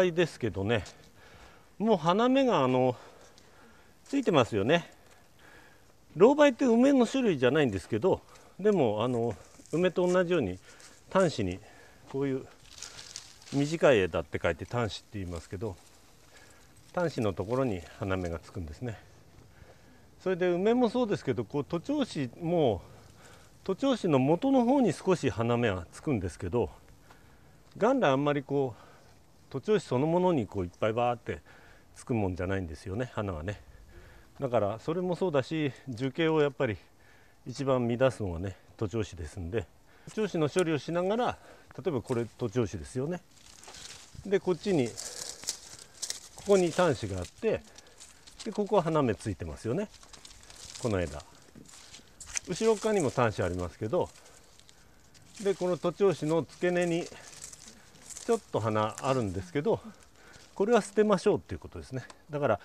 梅ですけどねもう花芽があのついてますよね。老梅って梅の種類じゃないんですけどでもあの梅と同じように端子にこういう短い枝って書いて端子って言いますけど端子のところに花芽がつくんですね。それで梅もそうですけどこう徒長枝も徒長枝の元の方に少し花芽はつくんですけど元来あんまりこう徒長枝そのものにこういっぱいバーってつくもんじゃないんですよね花がね。だからそれもそうだし樹形をやっぱり一番乱すのはね徒長枝ですんで。徒長枝の処理をしながら例えばこれ徒長枝ですよね。でこっちにここに端子があってでここは花芽ついてますよね。この枝。後ろ側にも端子ありますけどでこの徒長枝の付け根にちょっと花あるんですけどこれは捨てましょうっていうことですね。だから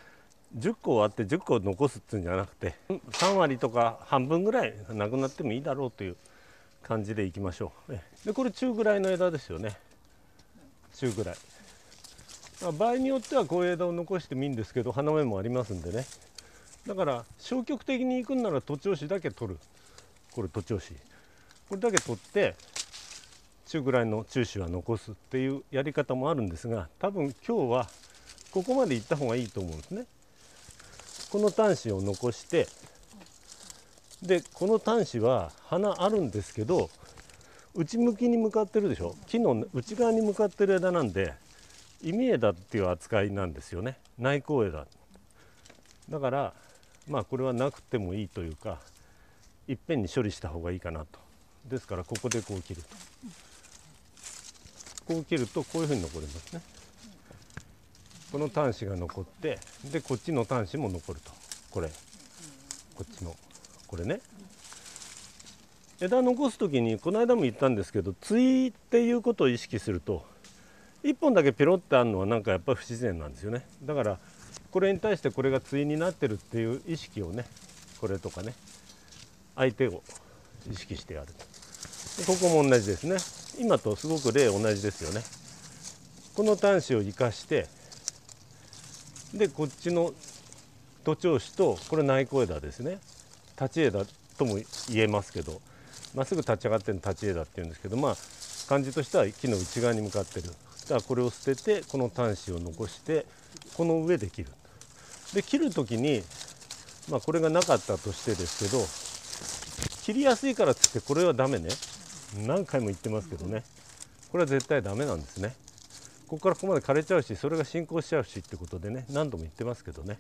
10個あって10個残すっていうんじゃなくて3割とか半分ぐらいなくなってもいいだろうという感じでいきましょう。でこれ中ぐらいの枝ですよね。中ぐらい。ま場合によってはこういう枝を残してもいいんですけど花芽もありますんでね。だから消極的に行くんなら徒長枝だけ取る。これ徒長枝これだけ取って中ぐらいの中枝は残すっていうやり方もあるんですが多分今日はここまで行った方がいいと思うんですね。この端子を残してでこの端子は花あるんですけど内向きに向かってるでしょ。木の内側に向かってる枝なんで意味枝っていう扱いなんですよね。内向枝。だからまあこれはなくてもいいというかいっぺんに処理した方がいいかなと。ですからここでこう切ると。こう切るとこういうふうに残りますね。この端子が残ってでこっちの端子も残ると。これ。こっちの。これね。枝残す時にこの間も言ったんですけど対っていうことを意識すると1本だけペロってあるのはなんかやっぱ不自然なんですよね。だからこれに対してこれが対になってるっていう意識をねこれとかね相手を意識してやるここも同じですね。今とすごく例同じですよね。この端子を生かしてでこっちの徒長枝とこれ内向枝ですね。立ち枝とも言えますけどまっすぐ立ち上がってるの立ち枝っていうんですけどまあ感じとしては木の内側に向かってる。だからこれを捨ててこの端子を残してこの上で切る。で切る時にまあこれがなかったとしてですけど切りやすいからっつってこれはダメね。何回も言ってますけどね。これは絶対ダメなんですね。ここからここまで枯れちゃうしそれが進行しちゃうしってことでね何度も言ってますけどね。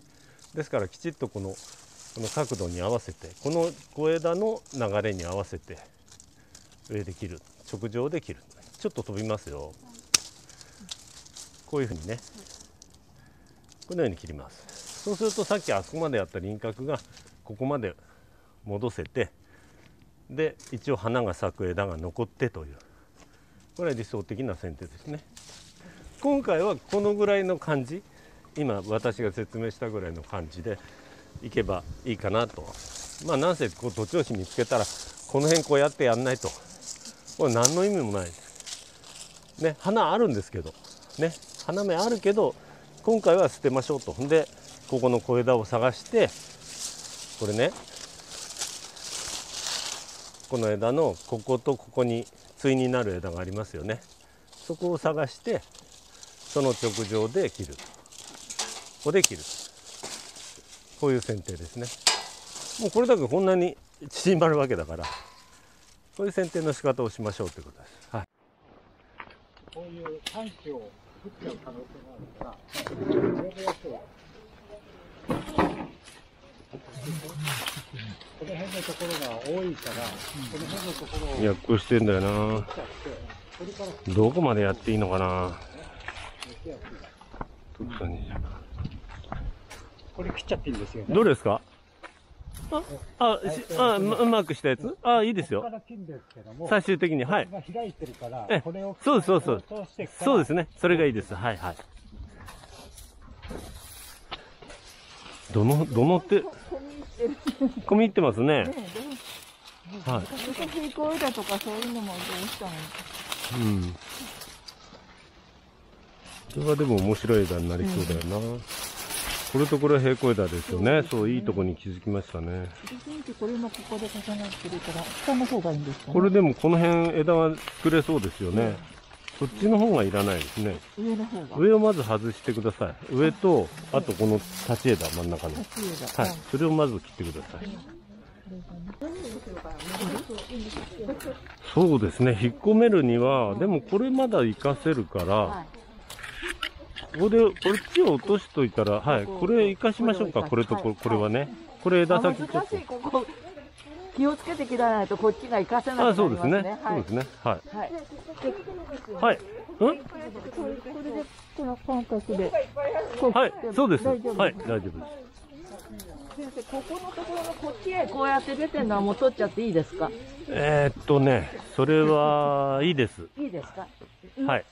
ですからきちっとこのこの角度に合わせてこの小枝の流れに合わせて上で切る。直上で切る。ちょっと飛びますよ。こういうふうにね。このように切ります。そうするとさっきあそこまでやった輪郭がここまで戻せてで一応花が咲く枝が残ってという。これは理想的な剪定ですね。今回はこのぐらいの感じ。今私が説明したぐらいの感じでいけばいいかなと。まあなんせこう土調子見つけたらこの辺こうやってやんないと。これ何の意味もない。ね花あるんですけど。ね花芽あるけど今回は捨てましょうと。でここの小枝を探してこれねこの枝のこことここに対になる枝がありますよね。そこを探してその直上で切る。ここで切る。こういう剪定ですね。もうこれだけこんなに縮まるわけだからこういう剪定の仕方をしましょうということです、はい、こういう短子を作っちゃう可能性があるからこの辺のところが多いから、この辺のところを訳してんだよなどこまでやっていいのかなこれ切っちゃっていいんですよ、ね、どれですか？あ、あ、あ、うまくしたやつ？あ、いいですよ。最終的に、はい。開いてるから、え、そうです、そうです。そうですね。それがいいです。はい、はい。どの、どのって、込み入ってますね。はい。平行枝とかそういうのもどうしたの？うん。これはでも面白い枝になりそうだよな。これとこれ平行枝ですよね。そう、いいとこに気づきましたね。これもここで重なってるから、下の方がいいんですかね？これでもこの辺枝は作れそうですよね。そっちの方がいらないですね。上の方が。上をまず外してください。上と、あとこの立ち枝真ん中の。はい。それをまず切ってください。そうですね。引っ込めるには、でもこれまだ活かせるから、ここで、こっちを落としといたら、はい。これ活かしましょうか。これとこれこれはね。これ枝あ先ちょっ難しい、ここ。気をつけて切らないとこっちが活かせなくなりますね。そうですね。そうですね。はい。はい。はい。うん？これで、この感覚で。はい。そうです。はい。大丈夫大丈夫です。先生、ここのところのこっちへこうやって出てるのはもう取っちゃっていいですか？えーっとね、それはいいです。いいですか？はい。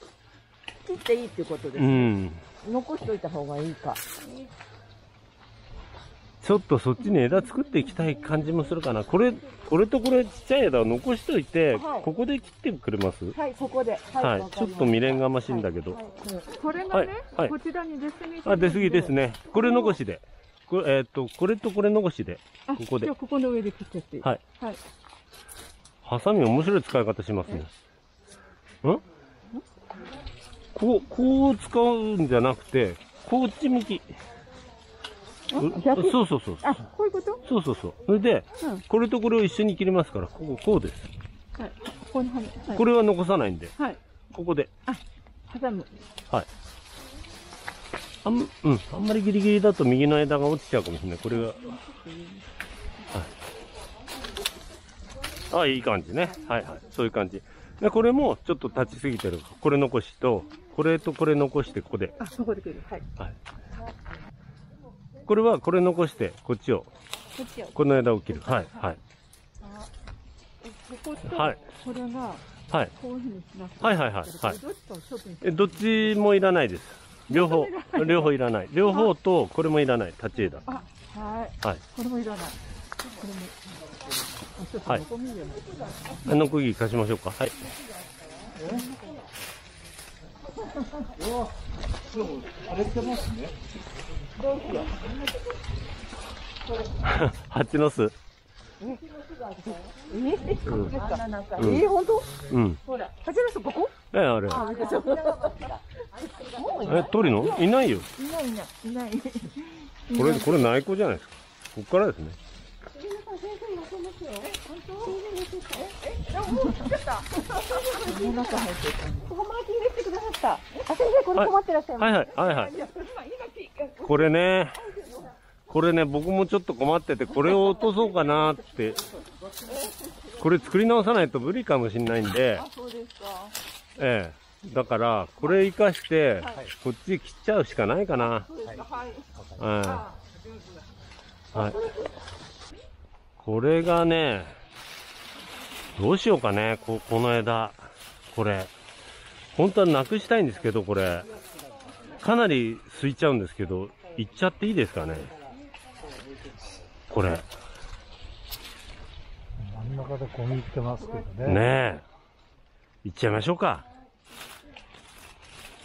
切っていいってことです。うん。残しといた方がいいか。ちょっとそっちに枝作っていきたい感じもするかな。これ、これとこれちっちゃい枝を残しといて、はいここで切ってくれます？はい、ここで。はいちょっと未練がましいんだけどはいはいこれがね、はいはいこちらに出過ぎてあ、出過ぎですね。これ残しで。これ、えーっと、これとこれ残しで。あここでじゃあここの上で切っちゃっていい。はい。はい。ハサミ面白い使い方しますね。ん？こう、こう使うんじゃなくて、こっち向き。そうそうそう。あ、こういうこと？そうそうそう。それで、うんこれとこれを一緒に切りますから、ここ、こうです。はい。ここにはめ、はい。これは残さないんで、はい。ここで。挟む。はい。あん、うん、あんまりギリギリだと右の枝が落ちちゃうかもしれない。これが。はい。あ、いい感じね。はいはい。そういう感じ。で、これもちょっと立ちすぎてる。これ残しと、これとこれ残して、ここで。あ、ここで切る。はい。はい。これはこれ残して、こっちを、こっちを。この枝を切る。はい、はい。ここと、はいこれが、はい。こういうふうにします。はいはいはいはいどっちかを処分え、どっちもいらないです。両方、両方いらない。両方と、これもいらない。立ち枝。あ、はい。はい。これもいらない。これも。はい横見るよね。あの釘貸しましょうか。はい。荒れてますね。蜂の巣。えうん。えー、ほんとうん。ほら、はじめさんここ？え、あれ。え、鳥の？いないよ。いないいない。いない。これ、これ内子じゃないですか？こっからですね。こ。ここマーキングしてくださった。あ、先生、これ困ってらっしゃいます。はいはい、はいはい。これね、これね、僕もちょっと困ってて、これを落とそうかなって。これ作り直さないと無理かもしれないんで。ええ。だから、これ活かして、こっち切っちゃうしかないかな。はい。はい。これがね、どうしようかね、ここの枝。これ。本当はなくしたいんですけど、これ。かなり空いちゃうんですけど、いっちゃっていいですかね？これ。真ん中で込み入ってますけどね。ねえ。行っちゃいましょうか。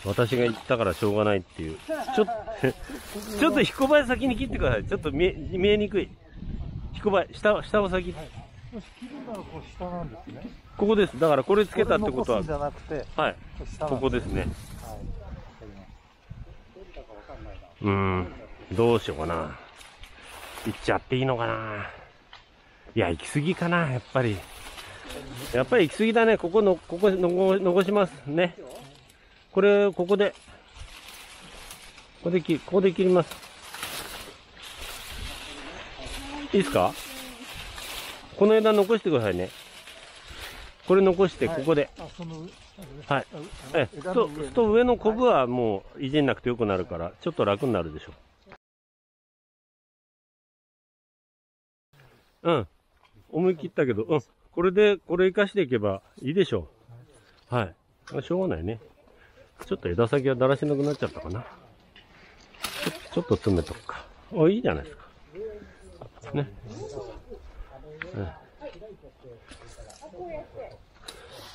私が言ったからしょうがないっていう。ちょっと、ちょっと彦林先に切ってください。ちょっと見え、見えにくい。彦林、下、下を先。切るのはこう下なんですね。ここです。だからこれつけたってことはこじ、ゃなくて、はい。下ここですね。はい。うん。どうしようかな。行っちゃっていいのかな。いや、行き過ぎかな、やっぱり。やっぱり行き過ぎだね。ここの、ここ残残しますね。これ、ここで。ここで切、ここで切ります。いいですか？この枝残してくださいね。これ残して、ここで。あ、その、はい。え、すと、すと上のコブはもういじんなくてよくなるから、ちょっと楽になるでしょう。うん。思い切ったけど、うん。これで、これ活かしていけばいいでしょう。はい。あしょうがないね。ちょっと枝先がだらしなくなっちゃったかな。ちょちょっと詰めとくか。あ、いいじゃないですか。ね。うん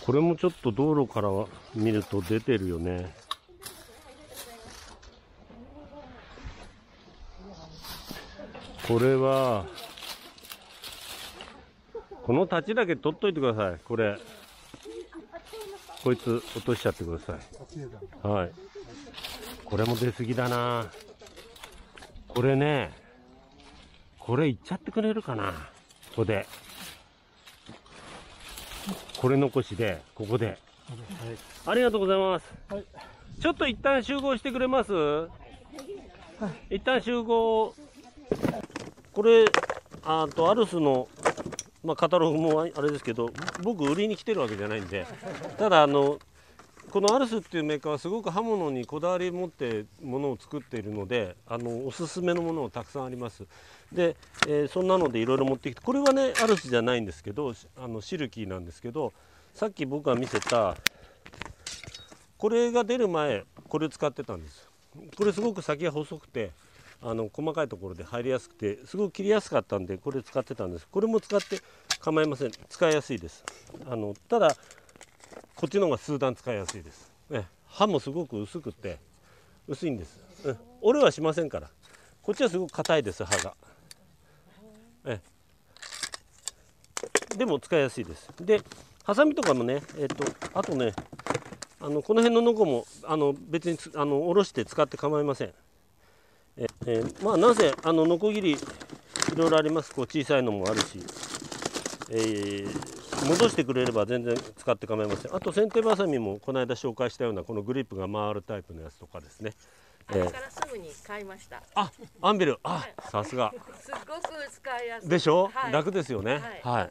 これもちょっと道路から見ると出てるよね。これは、この立ちだけ取っといてください。これ。こいつ落としちゃってください。はい。これも出過ぎだなこれね、これいっちゃってくれるかなここで。これ残しでここで。ありがとうございます。はい。ちょっと一旦集合してくれます、一旦集合。これ、あとアルスの、まあ、カタログもあれですけど、僕売りに来てるわけじゃないんで、ただあの、このアルスっていうメーカーはすごく刃物にこだわり持ってものを作っているのであのおすすめのものもたくさんあります。で、えーそんなのでいろいろ持ってきてこれはねアルスじゃないんですけどあのシルキーなんですけどさっき僕が見せたこれが出る前これ使ってたんです。これすごく先が細くてあの細かいところで入りやすくてすごく切りやすかったんでこれ使ってたんです。これも使って構いません。使いやすいです。あのただこっちの方が数段使いやすいです、ね、刃もすごく薄くて薄いんです、うん、折れはしませんから。こっちはすごく硬いです刃が、えでも使いやすいです。でハサミとかもねえっ、とあとねあのこの辺のノコもあの別にあの下ろして使って構いません。ええ。ーまあなぜあのノコギリいろいろあります。こう小さいのもあるし、えー戻してくれれば全然使って構いません。あと剪定バサミもこの間紹介したようなこのグリップが回るタイプのやつとかですね。あれからすぐに買いました。あアンビル。あさすが。すっごく使いやすい。でしょ、はい。楽ですよね、ははい。い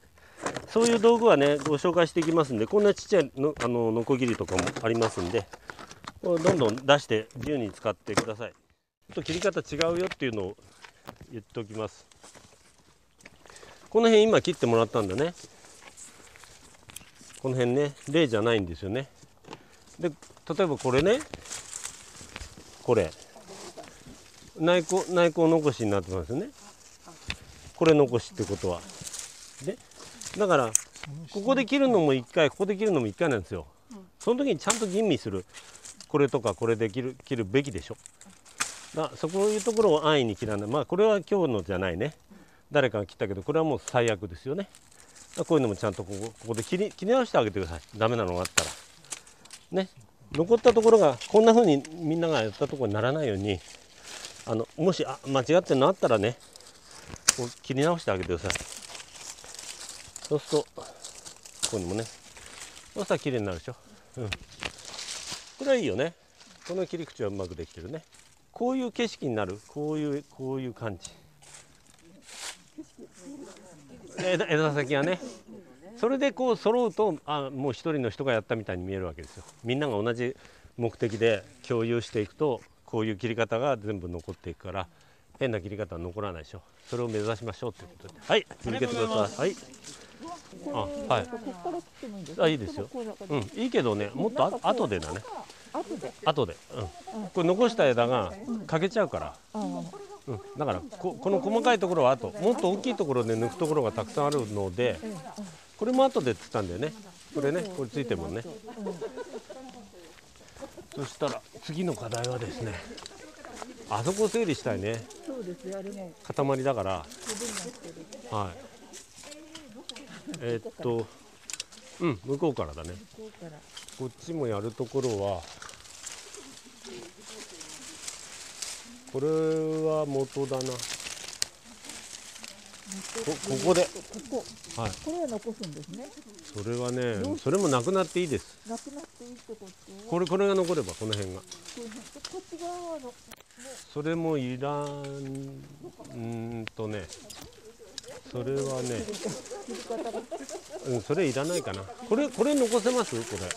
そういう道具はねご紹介していきますんでこんなちっちゃいのあのノコギリとかもありますんでこれどんどん出して自由に使ってください。ちょっと切り方違うよっていうのを言っておきます。この辺今切ってもらったんだねこの辺ね例じゃないんですよね。で例えばこれね。これ。内向内向残しになってますよね。これ残しってことは。でだからここで切るのも1回ここで切るのも1回なんですよ。その時にちゃんと吟味する。これとかこれで切る切るべきでしょ。だそこいうところを安易に切らない。まあこれは今日のじゃないね。誰かが切ったけどこれはもう最悪ですよね。こういうのもちゃんとここここで切り切り直してあげてください。ダメなのがあったら。ね。残ったところがこんな風にみんながやったところにならないようにあのもしあ間違ってるのあったらねこう切り直してあげてください。そうするとここにもねそうしたら綺麗になるでしょ。うん。これはいいよね。この切り口はうまくできてるね。こういう景色になる。こういうこういう感じ。枝枝先がね。それでこう揃うとあもう一人の人がやったみたいに見えるわけですよ。みんなが同じ目的で共有していくとこういう切り方が全部残っていくから変な切り方は残らないでしょ。それを目指しましょうということで。はい続けてください。はい。あはい。あいいですよ。うんいいけどねもっとあ後でだね。後で。後で、うん、これ残した枝が欠けちゃうから、ああうん、だからここの細かいところは後もっと大きいところで抜くところがたくさんあるのでこれも後でって言ったんだよね。これねこれついてるもんね。そしたら次の課題はですねあそこ整理したいね。塊だから。はい。えーっとうん向こうからだね。こっちもやるところはこれは元だな。こここで。ここ。はい。これは残すんですね。それはねそれもなくなっていいです。なくなっていいってこと？これこれが残ればこの辺が。こっち側のそれもいらんうーんとね。それはね。うんそれいらないかな。これこれ残せます？これ。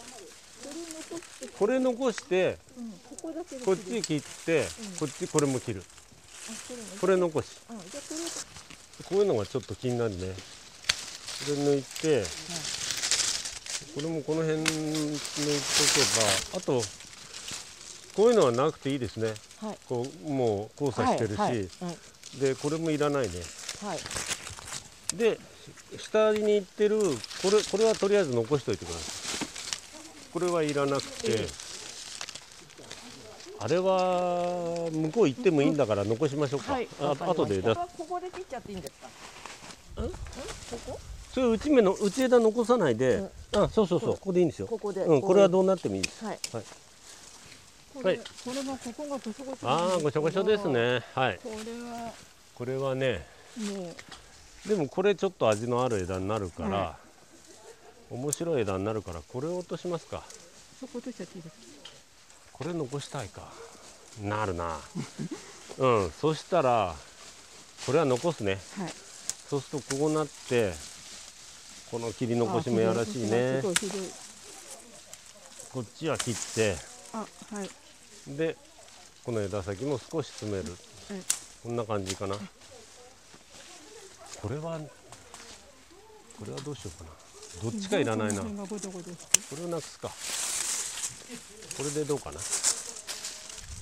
これ残して。これ残してうんここだけでこっち切ってこっちこれも切る。あこれ残し。こういうのがちょっと気になるね。これ抜いてこれもこの辺抜いとけばあとこういうのはなくていいですね。はい。こうもう交差してるし、はいはいでこれもいらないね。はい。で下に行ってるこれこれはとりあえず残しておいてください。これはいらなくてあれは向こう行ってもいいんだから残しましょうか、はいあ後で出す。ここで切っちゃっていいんですか？んんここそれ内目の内枝残さないで、あそうそうそう。ここ。でいいんですよ。ここで。うん、これはどうなってもいいです。はい。はい。これ、これもここがごしょごしょああごちょごちょですね。はい。これは。これはね。もうでもこれちょっと味のある枝になるから、は面白い枝になるからこれを落としますか。そこ落としちゃっていいです。かこれ残したいか。なるな。うんそしたらこれは残すね。はい。そうするとこうなってこの切り残しもやらしいね。こっちは切ってあはい。でこの枝先も少し詰める、うんこんな感じかな。これはこれはどうしようかな。どっちかいらないな。これをなくすかこれでどうかな？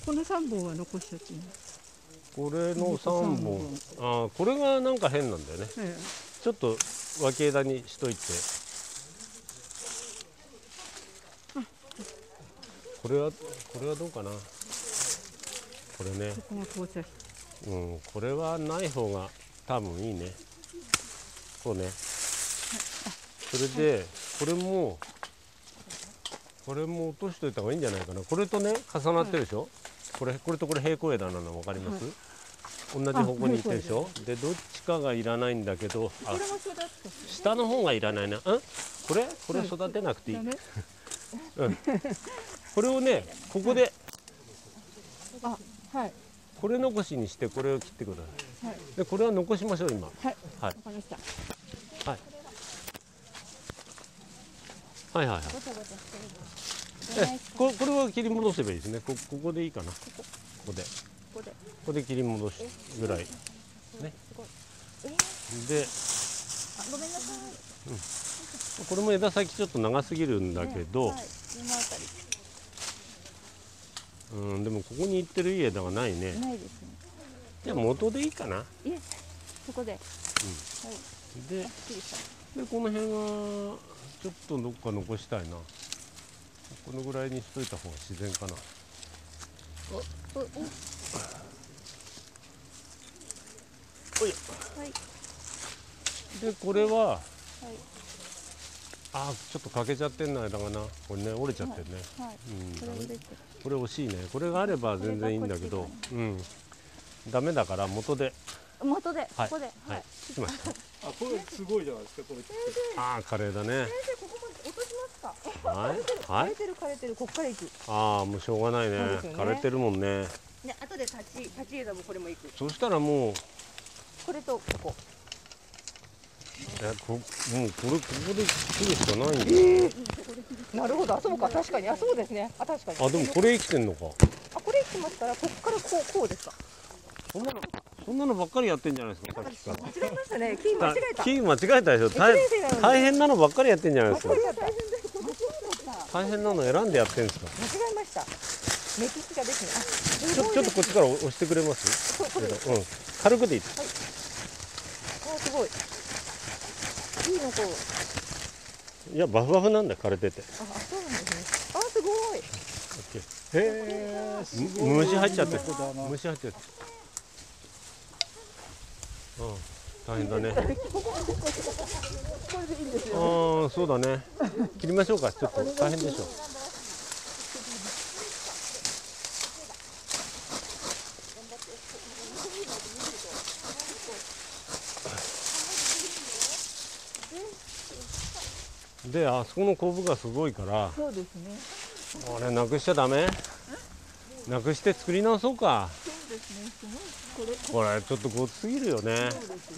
この三本は残しちゃっていいの？これの3本。ああこれがなんか変なんだよね。えちょっと分け枝にしといて。これはこれはどうかな？これね。うんこれはない方が多分いいね。こうね。それでこれもこれも落としといた方がいいんじゃないかな。これとね重なってるでしょ、これこれとこれ平行枝なの分かります、同じ方向に行ってるでしょ？でどっちかがいらないんだけどあ下の方がいらないな。うんこれ？これ育てなくていい。ダメこれをねここであはい。これ残しにしてこれを切ってください。はい。でこれは残しましょう今。はい。はい。わかりましたはいはいはいはい。えここれは切り戻せばいいですね。こここでいいかな。ここで。ここでこで切り戻しぐらい。ね。であごめん。なさいこれも枝先ちょっと長すぎるんだけど、はいうんでもここに行ってるいい枝がないね。りないですね。じゃあ元でいいかな。いえそこで。はい。ででこの辺はちょっとどっか残したいな。このぐらいにしといた方が自然かな。おおおいはいでこれははいあちょっと欠けちゃってんな枝がなこれね折れちゃってるね、はいうんこれこれ惜しいねこれがあれば全然いいんだけどうんダメだから元で元ではい。ここで。はい。しました。あこれすごいじゃないですかこれ。ああカレーだね。先生ここまで落としますか？はい。枯はい。れてる枯れてるこっから行く。ああもうしょうがないね。そうですよね。枯れてるもんね。で後で立ち立ち枝もこれも行く。そしたらもう。これとここ。えこもうこれここで切るしかないんだよ、なるほど。あそうか。確かに。あそうですね。あ確かに。あでもこれ生きてんのか。あこれ行きますからこっからこうこうですか。そんなのそんなのばっかりやってんじゃないですかさっきから。間違えましたね。キー間違えた。キー間違えたでしょ。大大変なのばっかりやってんじゃないですか。大変なの選んでやってんですか。間違えました。メキシカですねちょちょっとこっちから押してくれます？そうん。軽くでいいです。あすごい。いいのこう。いやバフバフなんだよ枯れてて。ああそうなんですね。あすごい。へえ虫入っちゃって虫入っちゃって大変だね。ああそうだね。切りましょうか。ちょっと大変でしょであそこのコブがすごいからそうですね。あれなくしちゃダメ？なくして作り直そうかこれちょっとごつすぎるよね。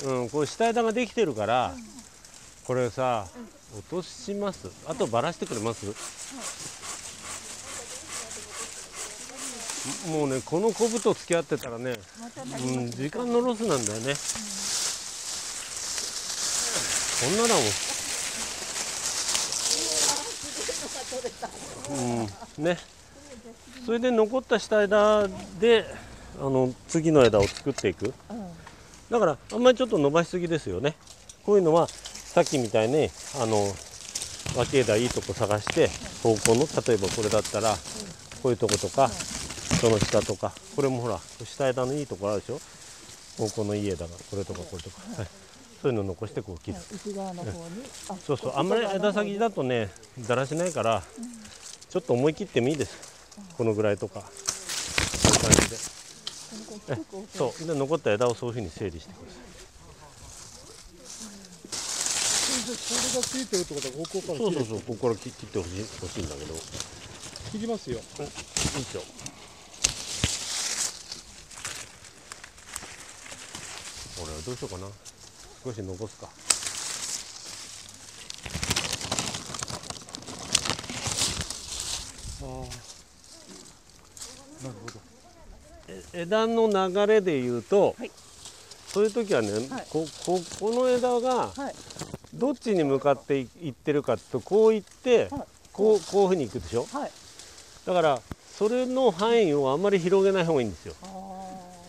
うんこれ下枝ができてるからこれさ落とします。あとばらしてくれます？もうねこのコブと付き合ってたらね、うん、時間のロスなんだよね。こんなだもんうんね。それで残った下枝であの次の枝を作っていく。うん。だからあんまりちょっと伸ばしすぎですよね。こういうのはさっきみたいにあの分け枝いいとこ探して方向の例えばこれだったらこういうとことかその下とかこれもほら下枝のいいところあるでしょ？ここのいい枝がこれとかこれとか、はい、そういうの残してこう切る、内側の方に。あそうそう。あんまり枝先だとねだらしないから、ちょっと思い切ってもいいです。このぐらいとか。そういう感じで。えそう。で残った枝をそういうふうに整理してください。それがついてるってことはここからそうそうそう。ここから切切ってほしいほしいんだけど。切りますよ。いいですよ俺はどうしようかな。少し残すか。ああなるほど。え枝の流れで言うと、はいそういう時はね、はいこここの枝がはい。どっちに向かっていいってるかっていうとこう行って、はいこうこういうふうに行くでしょ？はい。だからそれの範囲をあんまり広げない方がいいんですよ。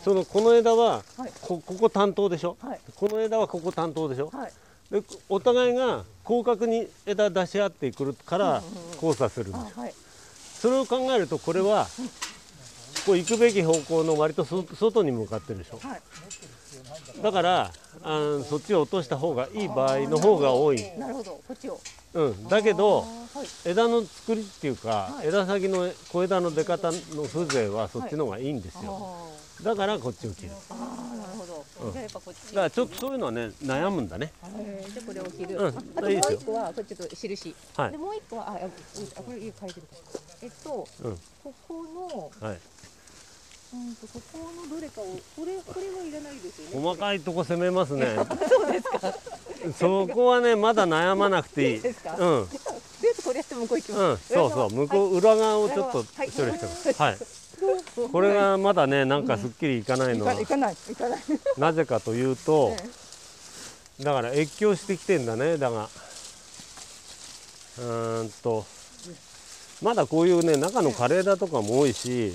そのこの枝ははいこここ担当でしょ、はい。この枝はここ担当でしょ、はい。でお互いが広角に枝出し合ってくるから交差するんですよ。それを考えるとこれはこう行くべき方向の割とそ外に向かってるでしょはい。だからあーそっちを落とした方がいい場合の方が多い、なるほど。こっちを。うん、だけどはい。枝の作りっていうか、はい枝先の小枝の出方の風情はそっちの方がいいんですよ、あだからこっちを切るあ。ああ、なるほど。うんじゃあやっぱこっち。だからちょっとそういうのはね悩むんだねえーじゃあこれを切る。うんああともう一個はこれちょっと印。はいでもう一個はあああこれ書いてる。えっとうんここのはいうんとここのどれかをこれこれはいらないですよね。細かいとこ攻めますねそこはねまだ悩まなくていいいいですかうんでこれやって向こう行きます。うん、そうそう、向こう裏側をちょっと処理してます。はい。これがまだね、なんかすっきりいかないのは行か、ない行かない。なぜかというとえ、だから越境してきてんだね、枝が。うーんと、まだこういうね、中の枯れ枝とかも多いし、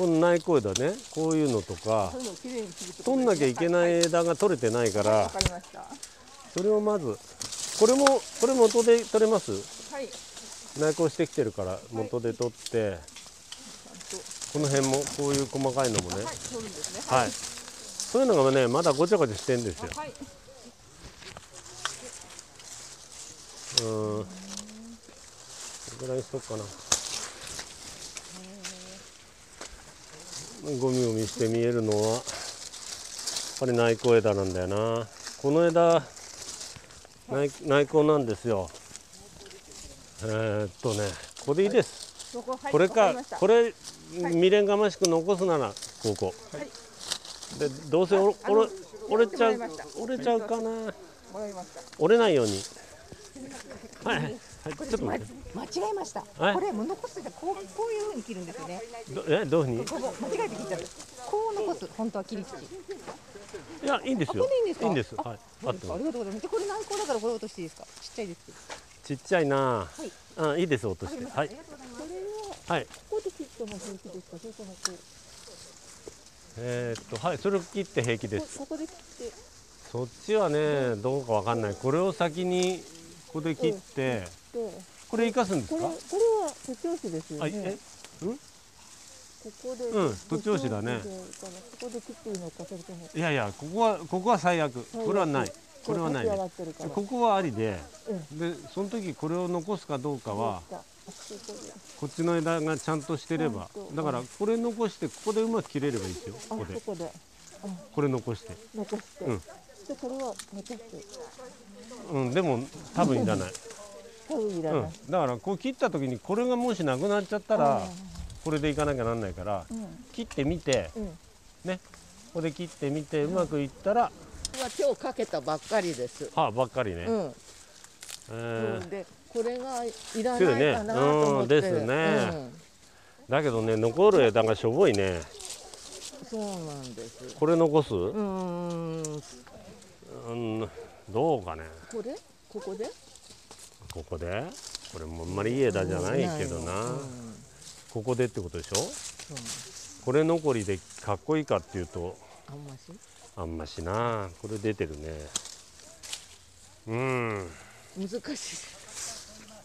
この内向枝ね、こういうのとか取んなきゃいけない枝が取れてないかわら。それをまず、これも、これ元で取れます？はい。内向してきてるから元で取って、この辺もこういう細かいのもね、はい、そうい、そうのがねまだごちゃごちゃしてんですよ。はい。うーん。これぐらいにしとくかな。ゴミゴミして見えるのはやっぱり内向枝なんだよな。この枝内内向なんですよ。えー、っとねこれでいいです。はい。これかこれ未練がましく残すならここ。でどうせ折れちゃう折れちゃうかな。折れないように。はいはい、はい、ちょっとま。間違えました。はいこれもう残すじゃこうこういう風に切るんですよね。どえ？どうに？ここ間違えて切っちゃった。こう残す本当は切り口。いやいいんですよ。いいんですか？いいんです。はい。あってありがとうございます。これ内向だからこれ落としていいですか？ちっちゃいです。ちっちゃいな。はい。あいいです落として。はい。これははい。ここで切っても平気ですか？それともこえーっとはいそれを切って平気でうこす。ここで切って。そっちはねどうかわかんない。これを先にここで切ってでこれ生かすんですか？これは徒長枝ですよはいねえ。ここで。うん徒長枝だねここで切っていいのかそれとも。いやいやここはここは最悪。これはない。これはないね。ここはありでうんでその時これを残すかどうかは。こっちの枝がちゃんとしてればだからこれ残してここでうまく切れればいいですよあここでそこでこれ残して残して。うんでこれは残して。うんでも多分いらない、多分いらうん。だからこう切った時にこれがもしなくなっちゃったらあこれでいかなきゃなんないからーうん。切ってみてうん。ここで切ってみてうまくいったらは今日かけたばっかりです。はばっかりね、うん。えー。でこれがいらないかなと思って。うん。ですね。うん。だけどね残る枝がしょぼいね。そうなんです。これ残す、うーん。うん、どうかね。これここで？ここで。これもあんまりいい枝じゃないけどな、うんここでってことでしょ？これ残りでかっこいいかっていうと。あんまし？な。これ出てるね。うん。難し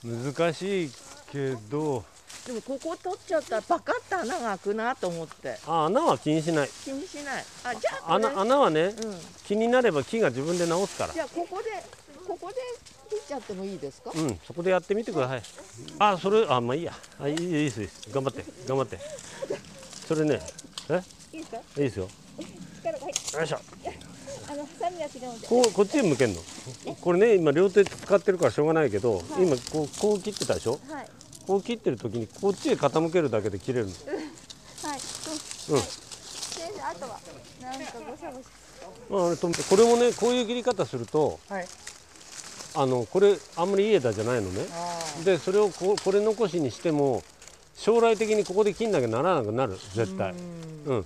い。難しいけど。でもここ取っちゃったらバカッと穴が開くなと思って。あ穴は気にしない。気にしない。あじゃあ穴穴はねうん。気になれば木が自分で直すから。じゃあここでここで切っちゃってもいいですか？うんそこでやってみてください。あそれあまあいいや。あいいいいですいいです。頑張って頑張って。それねえ？いいですか？いいですよ。よいしょ。あのハサミは違うので。こうこっちに向けんの？これね今両手使ってるからしょうがないけど、今こうこう切ってたでしょ？はい。こう切ってる時にこっちへ傾けるだけで切れるの。はい。そううん。先生あとはなんかごしゃごしまああれとこれもねこういう切り方するとはいあのこれあんまりいい枝じゃないのね。あでそれをここれ残しにしても将来的にここで切んなきゃならなくなる絶対。うん。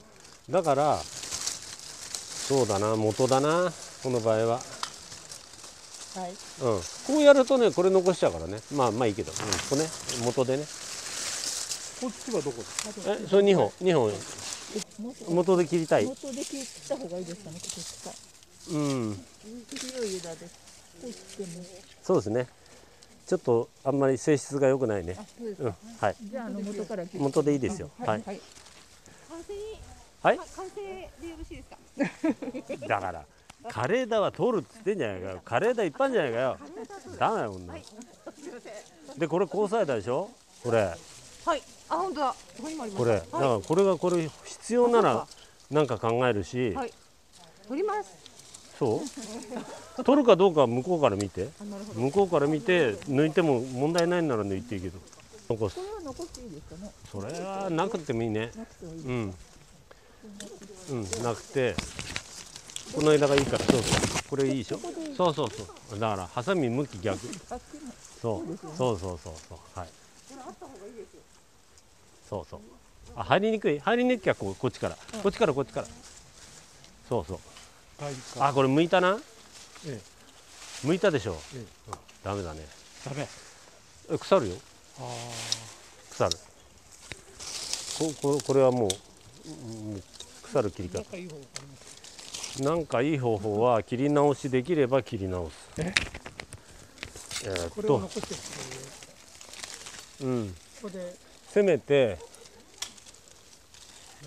だからそうだな元だなこの場合は。はい。うん。こうやるとねこれ残しちゃうからね。まあまあいいけど、うん、ここね。元でね。こっちはどこですか？えそれ2本。2本。元。で切りたい。元で切った方がいいですかねこっちかうん。広い枝ですそうですね。ちょっとあんまり性質が良くないね。うん。はい。じゃああの元から元でいいですよ。はい。はい。完成はい。完成でよろしいですか？だからカレーだは通るっつってんじゃないかよ。カレーだ一般じゃないかよ。ダメだよこんなの。でこれ交際だでしょ？これ。はい。あ本当だ。ここにもあります。これ。だからこれがこれ必要ならなんか考えるし。はい。取りますそう？取るかどうかは向こうから見て。向こうから見て抜いても問題ないなら抜いていいけど。残す。これは残していいですかね。それはなくてもいいね。うん。うんなくて。この枝がいいからそうそうこれいいでしょ？そうそうそう。だからハサミ向き逆。そう。そうそうそうそう。はい。そうそう。あ入りにくい。入りにくいはこうこっちから。こっちからこっちから。そうそう。はいあこれ向いたな？え向いたでしょ、ええうん。ダメだね。ダメ。え腐るよ。あ腐る。こここれはもう、うん腐る切りあ方なんかいい方法は切り直しできれば切り直す。え？えっと。うん。せめて。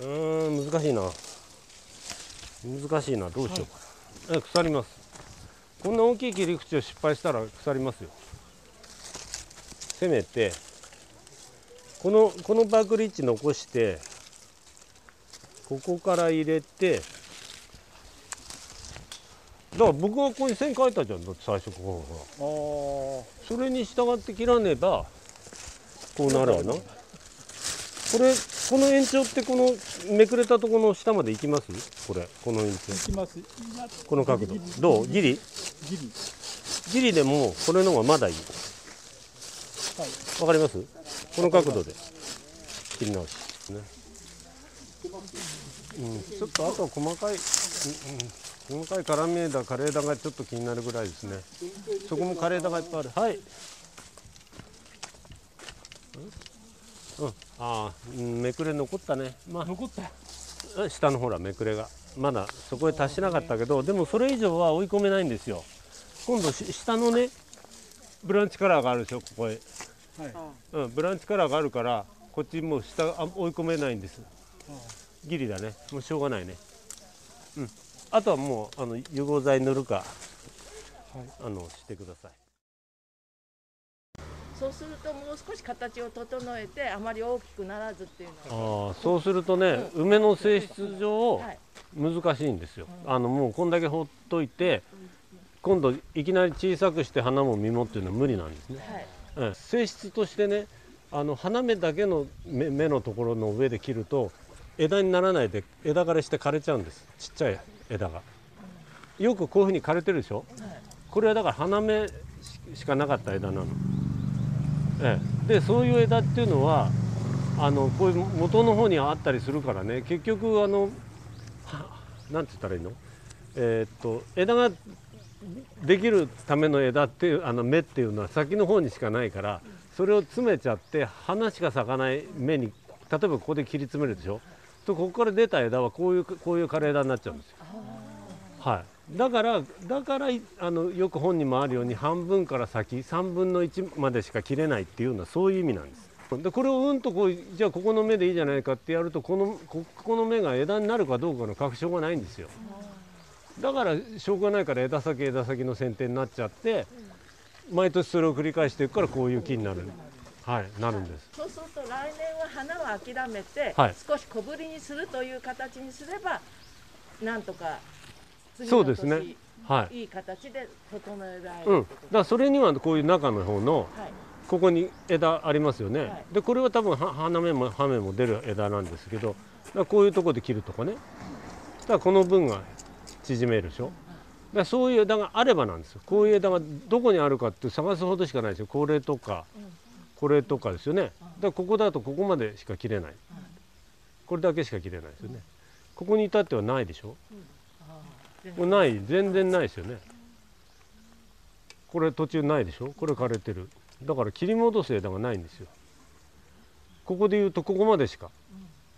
うーん難しいな難しいなどうしようかな、え腐ります。こんな大きい切り口を失敗したら腐りますよ。せめてこのこのバークリッジ残してここから入れてだから僕がここに線書いたじゃんだって最初ここああそれに従って切らねばこうなるわな。これこの延長ってこのめくれたところの下まで行きます？これこの延長。いきます。今この角度。どう？ギリ？ギリ。ギリでもこれの方がまだいい。はい。わかります？この角度で。切り直し。ね、うん、ちょっとあとは細かい、うんうん、細かい辛み枝枯れ枝がちょっと気になるぐらいですね。そこも枯れ枝がいっぱいある。はいうん、ああ、うんめくれ残ったね。まあ残った。あ下のほらめくれが。まだそこへ達しなかったけどでもそれ以上は追い込めないんですよ。今度し下のねブランチカラーがあるでしょここへ、はい。うん、ブランチカラーがあるからこっちもう下あ追い込めないんです。ギリだね。もうしょうがないね。うん。あとはもうあの融合剤塗るか、あのしてくださいそうするともう少し形を整えてあまり大きくならずっていうのはああそうするとね梅の性質上はい。難しいんですよ。あのもうこんだけほっといて今度いきなり小さくして花も実もっていうのは無理なんですね。はい。うん。性質としてねあの花芽だけの芽芽のところの上で切ると枝にならないで枝枯れして枯れちゃうんです。ちっちゃい枝が。よくこういうふうに枯れてるでしょ？これはだから花芽ししかなかった枝なの、ええ、でそういう枝っていうのはあのこういう元の方にあったりするからね。結局あのはなんて言ったらいいの？えーっと枝ができるための枝っていうあの芽っていうのは先の方にしかないからそれを詰めちゃって花しか咲かない芽に例えばここで切り詰めるでしょ？とここから出た枝はこういうこういう枯れ枝になっちゃうんですよ。はい、だからだからいあのよく本にもあるように半分から先3分の1までしか切れないっていうのはそういう意味なんです。でこれをうんとこうじゃあここの芽でいいじゃないかってやるとこのこここの芽が枝になるかどうかの確証がないんですよ。だからしょうがないから枝先枝先の剪定になっちゃって毎年それを繰り返していくからこういう木になる。はいなるんです。そうすると来年は花は諦めて、はい。少し小ぶりにするという形にすればなんとかそうですね。はい。いい形で整えられうん、だからそれにはこういう中の方のはい。ここに枝ありますよね、はい。でこれは多分は花芽も葉芽も出る枝なんですけどこういうところで切るとかね。だからこの分が縮めるでしょ。だからそういう枝があればなんですよ。こういう枝がどこにあるかって探すほどしかないですよ。これとかこれとかですよね。だからここだとここまでしか切れない。これだけしか切れないですよね。ここに至ってはないでしょもうない。全然ないですよね。これ途中ないでしょ？これ枯れてる。だから切り戻す枝がないんですよ。ここで言うとここまでしか。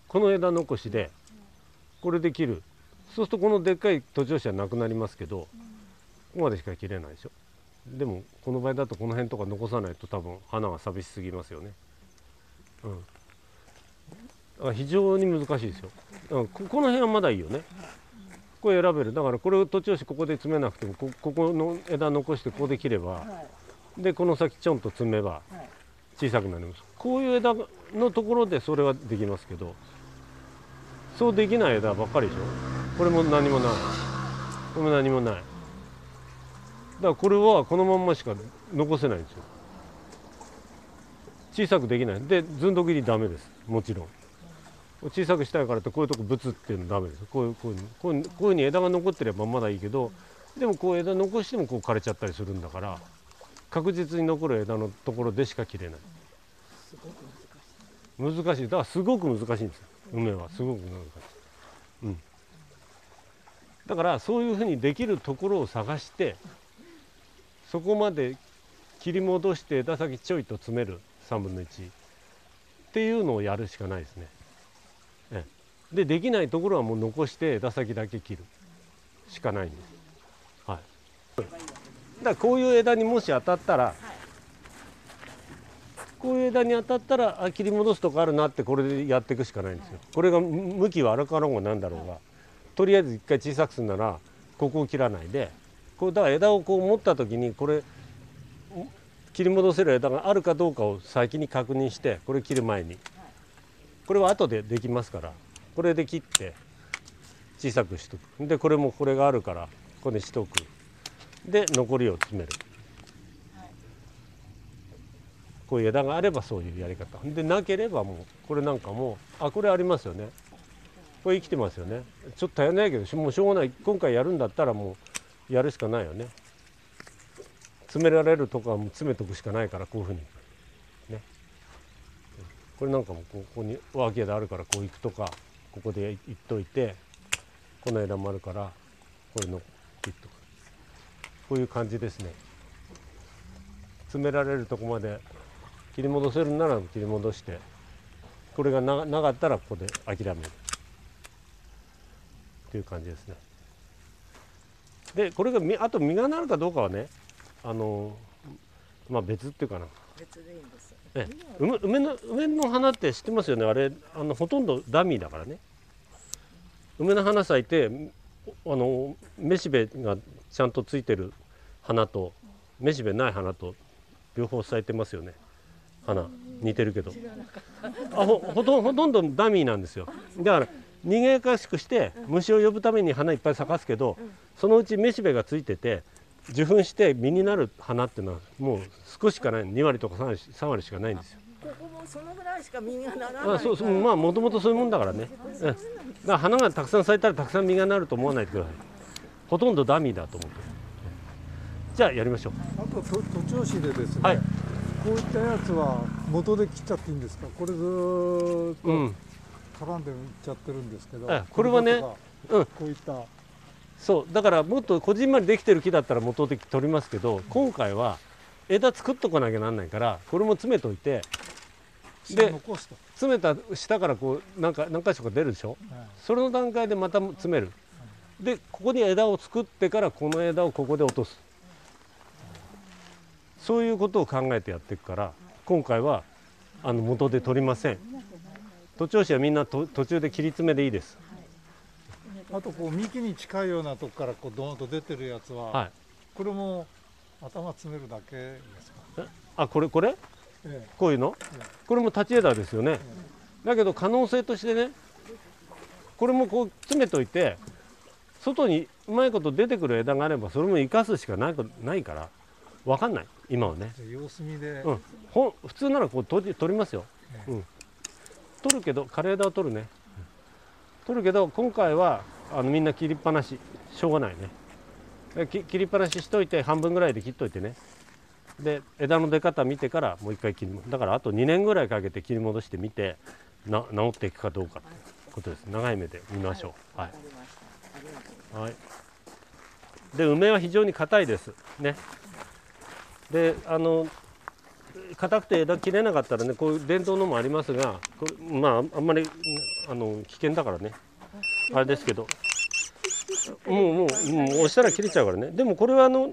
この枝残しでこれで切る。そうするとこのでっかい徒長枝はなくなりますけどここまでしか切れないでしょ。でもこの場合だとこの辺とか残さないと多分花が寂しすぎますよね。うん。非常に難しいですよ。うん。この辺はまだいいよね。これ選べる。だからこれを徒長枝ここで詰めなくてもこここの枝残してここで切ればはい。でこの先ちょんと詰めばはい。小さくなります。こういう枝のところでそれはできますけどそうできない枝ばっかりでしょ。これも何もない。これも何もない。だからこれはこのまんましか残せないんですよ。小さくできない。でずんど切りダメです。もちろん小さくしたいからってこういうとこぶつっていうのダメですこういうこういうこういうこういうふうに枝が残ってればまだいいけどでもこう枝残してもこう枯れちゃったりするんだから確実に残る枝のところでしか切れない。難しい。だからすごく難しいんですよ。梅は。すごく難しい、うん、だからそういうふうにできるところを探してそこまで切り戻して枝先ちょいと詰める3分の1っていうのをやるしかないですね。でできないところはもう残して枝先だけ切る。しかないんです。はい、だからこういう枝にもし当たったら、こういう枝に当たったらあ切り戻すとこあるなってこれでやっていくしかないんですよ。これが向きは荒かろうがなんだろうが。とりあえず一回小さくするならここを切らないでこうだから枝をこう持った時にこれ切り戻せる枝があるかどうかを先に確認してこれ切る前に。これは後でできますから。これで切って小さくしとく。でこれもこれがあるからここにしとく。で残りを詰める。こういう枝があればそういうやり方。でなければもうこれなんかもあこれありますよね。これ生きてますよね。ちょっと大変ないけどもうしょうがない。今回やるんだったらもうやるしかないよね。詰められるとこはもう詰めとくしかないからこういうふうに。ね。これなんかもここに脇枝あるからこう行くとかここで行っといてこの枝もあるからこういうの切っとく。こういう感じですね。詰められるとこまで切り戻せるなら切り戻してこれがななかったらここで諦める。っていう感じですね。でこれがみあと実がなるかどうかはねあのまあ別っていうかな。別でいいんですえ梅梅の梅の花って知ってますよね？あれあのほとんどダミーだからね。梅の花咲いてあのめしべがちゃんとついてる花とめしべない花と両方咲いてますよね。花似てるけど。あほほとんほとんどダミーなんですよ。だから逃げやかしくして虫を呼ぶために花いっぱい咲かすけどそのうちめしべがついてて受粉して実になる花っていうのはもう少ししかない2割とか3割 ,3 割しかないんですよ。ここもそのぐらいしか実がならないあそうそう。まあもともとそういうもんだからね、うん、だから花がたくさん咲いたらたくさん実がなると思わないでください。ほとんどダミーだと思って。じゃあやりましょう。あとと徒長枝でですね、はい。こういったやつは元で切っちゃっていいんですか？これずーっとうん。絡んでいっちゃってるんですけど、えこれはねうん。こういったそうだからもっとこじんまりできてる木だったら元的取りますけど今回は枝作っとかなきゃなんないからこれも詰めといてで詰めた下からこうなんか何箇所か出るでしょ？はい。それの段階でまた詰める。でここに枝を作ってからこの枝をここで落とす。そういうことを考えてやっていくから今回はあの元で取りません。徒長枝はみんなと途中で切り詰めでいいですあとこう幹に近いようなとこからこうドーンと出てるやつは、はい。これも頭詰めるだけですか？あこれこれ？えこういうの？これも立ち枝ですよね。だけど可能性としてねこれもこう詰めといて外にうまいこと出てくる枝があればそれも生かすしかないこないから分かんない。今はね。様子見で、うん。ほん普通ならこう取り取りますよ、え。うん、取るけど枯れ枝を取るね。取るけど今回はあのみんな切りっぱなし。しょうがないね。切りっぱなししといて半分ぐらいで切っといてね。で枝の出方見てからもう一回切りだからあと2年ぐらいかけて切り戻してみてな治っていくかどうかということです。長い目で見ましょう。はい、はい、で梅は非常に硬いです。ね。であの硬くて枝切れなかったらねこういう伝統のもありますがこれまああんまりあの危険だからね。あれですけど。もうもうもう押したら切れちゃうからね。でもこれはあの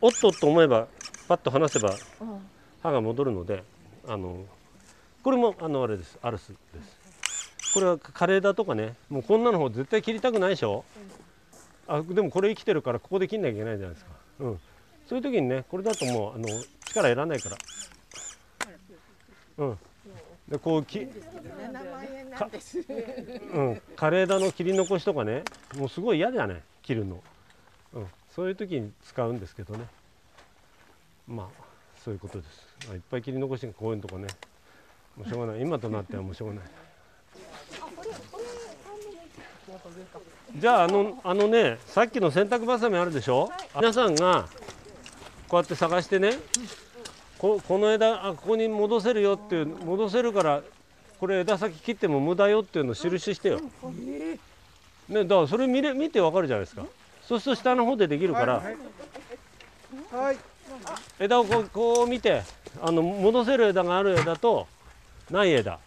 おっとっと思えばパッと離せば刃が戻るのであのこれもあのあれです。アルスです。これは枯れ枝とかね。もうこんなの方絶対切りたくないでしょ、あでもこれ生きてるからここで切んなきゃいけないじゃないですか、うん、そういう時にねこれだともうあの力いらないから。うん。でこうき。うん、枯れ枝の切り残しとかねもうすごい嫌だね切るの、うん、そういう時に使うんですけどね。まあそういうことです。あいっぱい切り残しがこういうのとかねもうしょうがない。今となってはもうしょうがない。じゃああのあのねさっきの洗濯ばさみあるでしょ、皆さんがこうやって探してねここの枝あここに戻せるよっていう戻せるからこれ枝先切っても無駄よっていうのを印してよ。ね、だからそれ見れ見てわかるじゃないですか。そうすると下の方でできるから、はい枝をこうこう見てあの戻せる枝がある枝とない枝。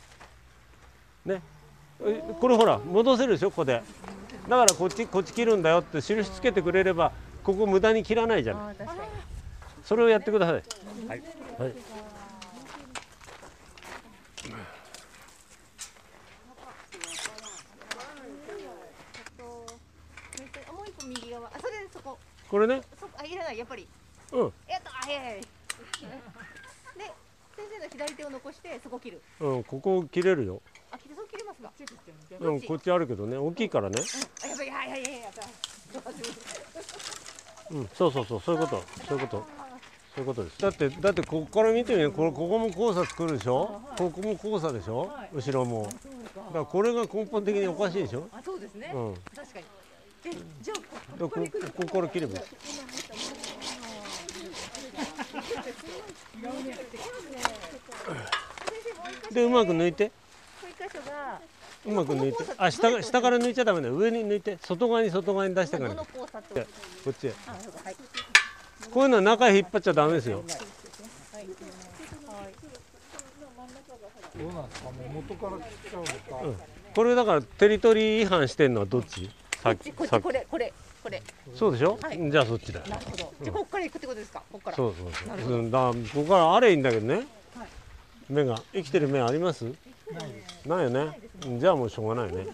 ね、えこれほら戻せるでしょここで。だからこっちこっち切るんだよって印つけてくれればここ無駄に切らないじゃない。それをやってください。はい。はい。もう一個右側。あ、それそこ。これね、あ、いらないやっぱり。うん、やった。あ、はいはいはい。で、先生の左手を残してそこ切る。うん、ここ切れるよ。あ、切れそう切れますか。うん、こっちあるけどね、大きいからね。あ、やばいはいはいはいはい。うん、そうそうそう、そういうこと、そういうこと。そういうことです。だって、だって、ここから見てみる、これ、ここも交差作るでしょ？ここも交差でしょ？後ろも。だから、これが根本的におかしいでしょ？あ、そうですねう。ん。だか確かに。え、じゃあらこここから切ればいい。で、うまく抜いて。こうまく抜いて。あ、下が、下から抜いちゃダメだよ。上に抜いて、外側に外側に出してから。こ交差と。っちへ。こういうのは中へ引っ張っちゃダメですよ。どうなんですか？もう元から切っちゃうのか、うんこれだからテリトリー違反してんのはどっち？さっきさっきこっちこれこれこれ。そうでしょ？はいじゃあそっちだよ。なるほど。じゃあここから行くってことですか？ここから。そうそうそう。うんだここからあれいいんだけどね。芽が生きてる芽あります？ないよね。うんじゃあもうしょうがないね。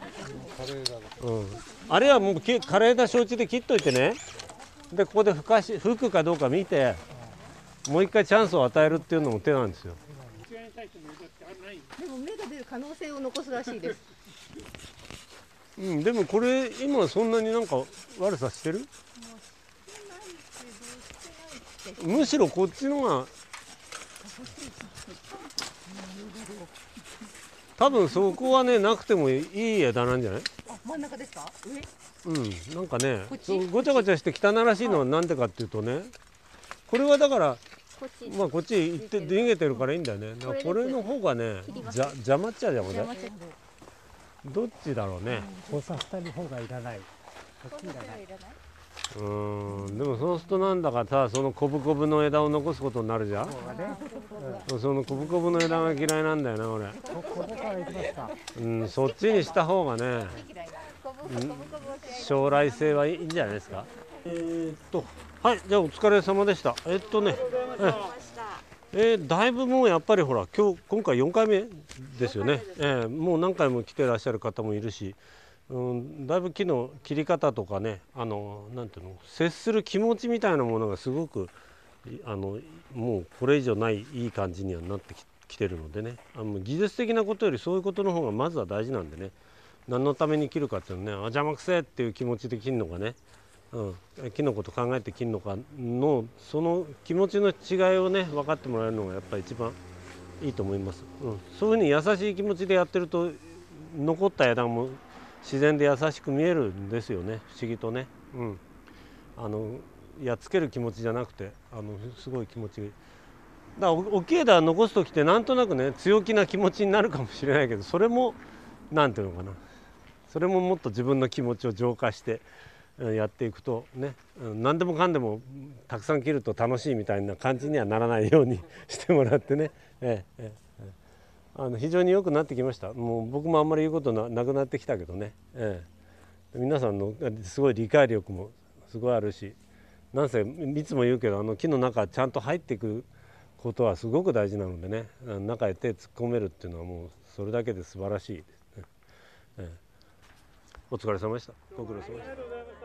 カレーだうん。あれはもうき枯れ枝承知で切っといてね。でここで吹かし吹くかどうか見て、もう一回チャンスを与えるっていうのも手なんですよ。でも芽が出る可能性を残すらしいです。うん。でもこれ今そんなになんか悪さしてる？むしろこっちのが多分そこはねなくてもいい枝なんじゃない？あ、真ん中ですか？上？うんなんかねごちゃごちゃして汚らしいのはなんでかっていうとねこれはだからこっち。まあこっち行って逃げてるからいいんだよねこれの方がね邪魔っちゃ邪魔だよどっちだろうね。交差した方がいらない。こっちいらない？うーん。でもそうするとなんだかさそのコブコブの枝を残すことになるじゃん。そね。そのコブコブの枝が嫌いなんだよな俺。こここから行きますか。うん。そっちにした方がね。将来性はいいんじゃないですか？えーっと。はい。じゃあお疲れ様でした。えっとね。ええーだいぶもうやっぱりほら今日今回4回目ですよね。す。えーもう何回も来てらっしゃる方もいるし、うん、だいぶ木の切り方とかねあのなんていうの接する気持ちみたいなものがすごくいあのもうこれ以上ないいい感じにはなってききてるのでね。あの技術的なことよりそういうことの方がまずは大事なんでね。何のために切るかっていうのねあ邪魔くせえっていう気持ちで切るのがねうん、木のこと考えて切るのかのその気持ちの違いをね分かってもらえるのがやっぱり一番いいと思います、うん、そういうふうに優しい気持ちでやってると残った枝も自然で優しく見えるんですよね。不思議とね、うん、あのやっつける気持ちじゃなくてあのすごい気持ちがいい。だから大きい枝残す時ってなんとなくね強気な気持ちになるかもしれないけどそれも何ていうのかな。それももっと自分の気持ちを浄化してやっていくとね、何でもかんでもたくさん切ると楽しいみたいな感じにはならないように してもらってね、えええあの非常に良くなってきました。もう僕もあんまり言うことなくなってきたけどね、ええ。皆さんのすごい理解力もすごいあるしなんせいつも言うけどあの木の中ちゃんと入っていくことはすごく大事なのでね。中へ手突っ込めるっていうのはもうそれだけで素晴らしい。ですね、ええ。お疲れ様でした。ご苦労様でした。